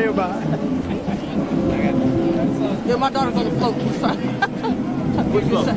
Right, you can stay here by. Yeah, my daughter's on the float. Which float?